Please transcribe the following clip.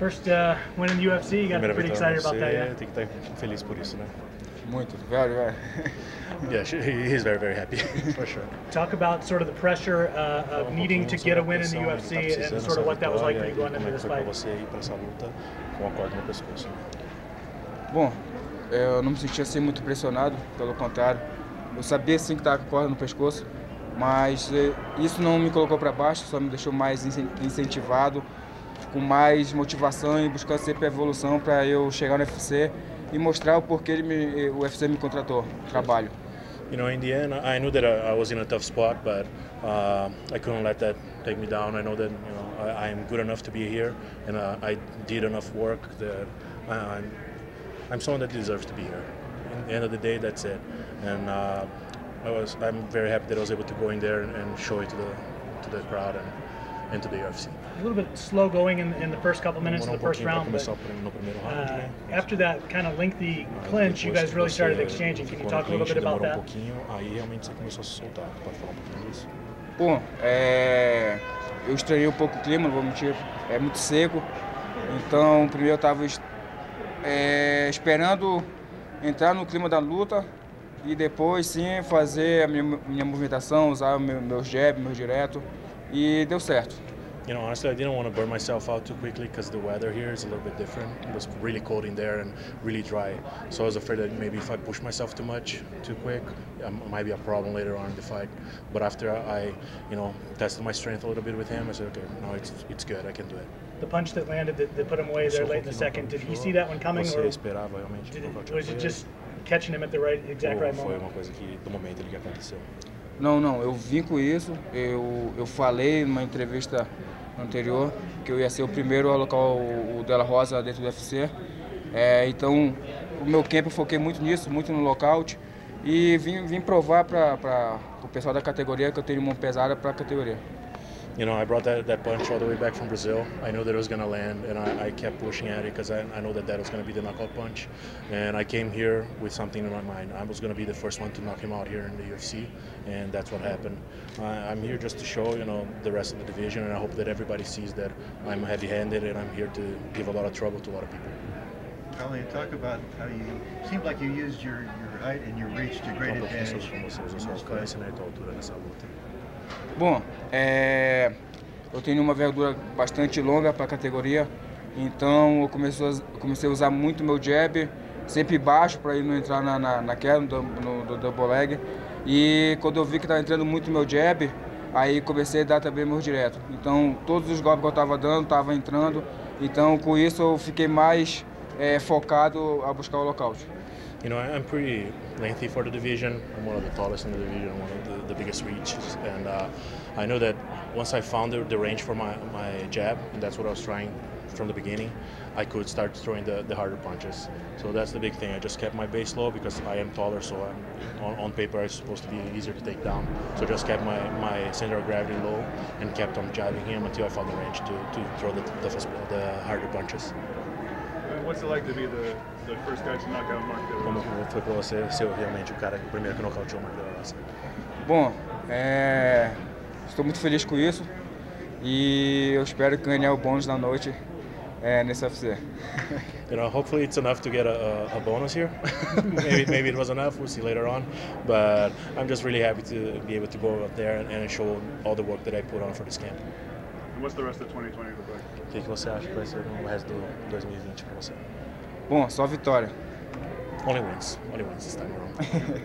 First uh, win in the UFC, you got pretty excited about that, yeah? Tem que estar feliz por isso, né? Muito, very, very. Yeah, he- he's very, very happy, for sure. Talk about sort of the pressure uh, of needing to get a win in the UFC and sort of what that was like for you going into this é que fight. você ir pra essa luta com a corda no pescoço? Bom, eu não me sentia assim muito pressionado, pelo contrário. Eu sabia sim que estava com a corda no pescoço, mas eh, isso não me colocou para baixo, só me deixou mais incen- incentivado, com mais motivação e buscando sempre evolução para eu chegar no UFC e mostrar o porquê me- o UFC me contratou, trabalho. You know, in the end, I knew that I was in a tough spot, but uh, I couldn't let that take me down. I know that you know I, I am good enough to be here, and uh, I did enough work that I, I'm I'm someone that deserves to be here. In the end of the day, that's it. And uh, I was I'm very happy that I was able to go in there and, and show it to the to the crowd and, and to the UFC. A little bit slow going in, in the first couple minutes of the first round, but uh, after that kind of lengthy clinch, you guys really started exchanging. Can you talk a little bit about that? Bom, é, eu estranhei um pouco o clima, não vou mentir, é muito seco. Então, primeiro eu estava esperando entrar no clima da luta e depois sim fazer a minha, minha movimentação, usar o meu, meu jab, meu direto e deu certo. You know, honestly, I didn't want to burn myself out too quickly because the weather here is a little bit different. It was really cold in there and really dry. So I was afraid that maybe if I push myself too much, too quick, um, it might be a problem later on in the fight. But after I, you know, tested my strength a little bit with him, I said, okay, no, it's it's good. I can do it. The punch that landed that, that put him away there Só late in the second, did he see that one coming, or did it, was it just catching him at the right exact Ou right foi moment? uma coisa que do momento ali que aconteceu? Não, não, eu vim com isso, eu, eu falei numa entrevista anterior que eu ia ser o primeiro a colocar o, o Della Rosa dentro do UFC. É, então, o meu camp eu foquei muito nisso, muito no lockout e vim, vim provar para o pessoal da categoria que eu tenho mão pesada para a categoria. You know, I brought that, that punch all the way back from Brazil. I knew that it was going to land, and I, I kept pushing at it because I, I know that that was going to be the knockout punch. And I came here with something in my mind. I was going to be the first one to knock him out here in the UFC, and that's what happened. I, I'm here just to show, you know, the rest of the division, and I hope that everybody sees that I'm heavy-handed and I'm here to give a lot of trouble to a lot of people. Colleen, talk about how you seemed like you used your, your height and your reach to great advantage Bom, é, eu tenho uma verdura bastante longa para a categoria, então eu comecei, a- comecei a usar muito meu jab, sempre baixo para ele não entrar na, na, na queda, no, no, no double leg. E quando eu vi que estava entrando muito meu jab, aí comecei a dar também meu direto. Então todos os golpes que eu estava dando, estava entrando. Então com isso eu fiquei mais é, focado a buscar o lockout. You know, I'm pretty lengthy for the division. I'm one of the tallest in the division, one of the, the biggest reaches, and uh, I know that once I found the, the range for my, my jab, and that's what I was trying from the beginning, I could start throwing the, the harder punches. So that's the big thing. I just kept my base low because I am taller, so I'm, on, on paper I'm supposed to be easier to take down. So I just kept my, my center of gravity low and kept on jabbing him until I found the range to, to throw the, the, the harder punches. What's it like to be the, the first guy to knock out Mark Como foi pra você ser realmente o cara, o primeiro que nocauteou o Mark De La Rosa? Bom, é, estou muito feliz com isso e eu espero ganhar o bônus da noite é, nesse UFC. you know, hopefully it's enough to get a, a, a bonus here. maybe maybe it was enough. We'll see later on. But I'm just really happy to be able to go out there and, and show all the work that I put on for this camp. What's the rest of 2020 look like? O que, que você acha que vai ser o resto do 2020 para você? Bom, só vitória. Only wins. Only wins this time around.